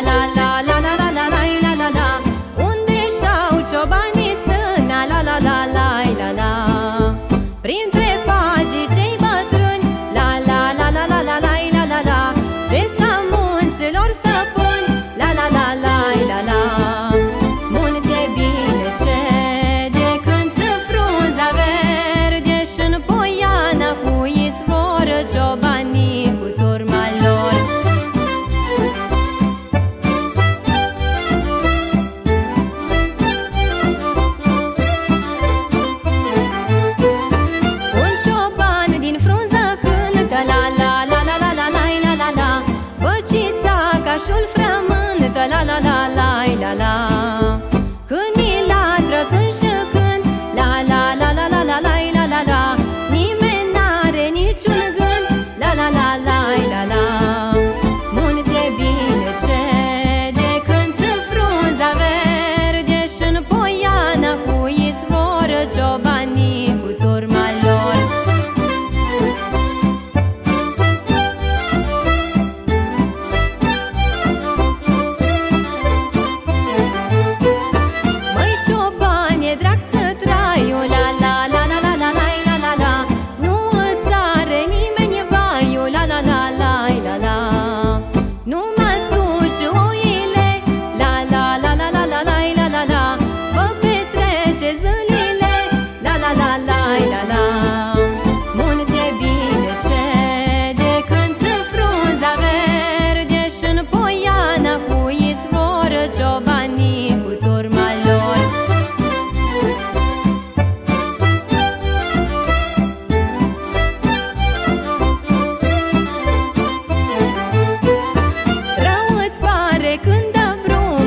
la la la. Cocoșul frământă la la la la la la.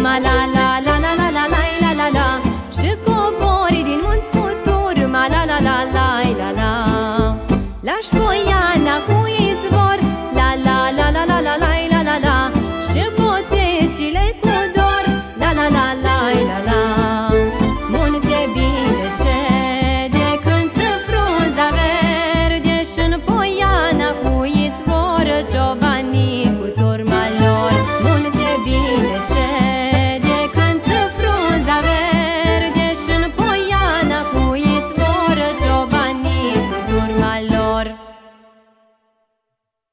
turma la la la la la la la la la la Și cobori din munți cu turma la la la la la la Lași poiana cu izvor la la la la la la la